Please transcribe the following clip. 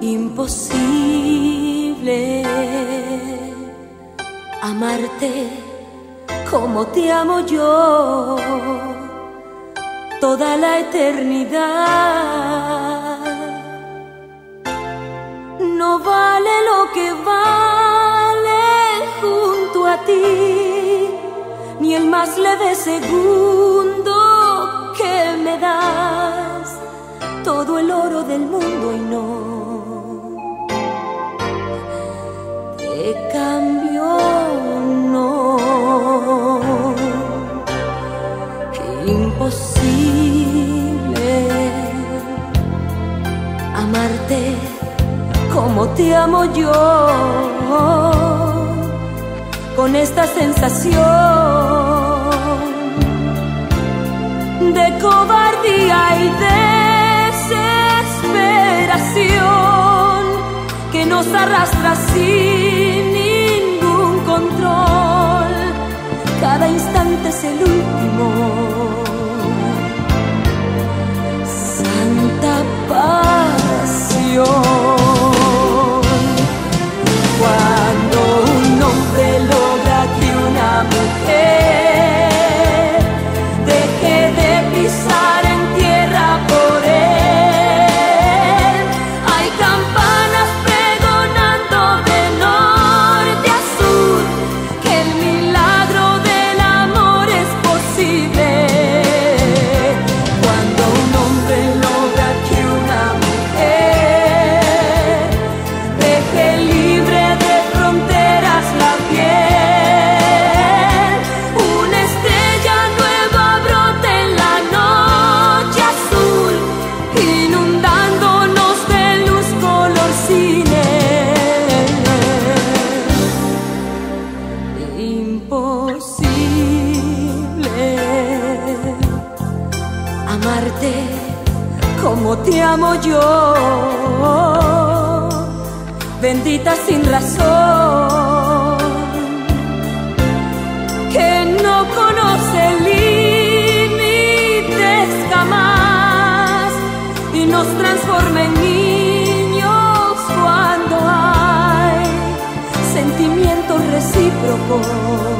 imposible amarte como te amo yo toda la eternidad. No vale lo que vale junto a ti, ni el más leve segundo te cambio, no. Imposible amarte como te amo yo, con esta sensación de cobardía y desesperación que nos arrastra sin como te amo yo, bendita sin razón, que no conoce límites jamás y nos transforma en niños cuando hay sentimientos recíprocos.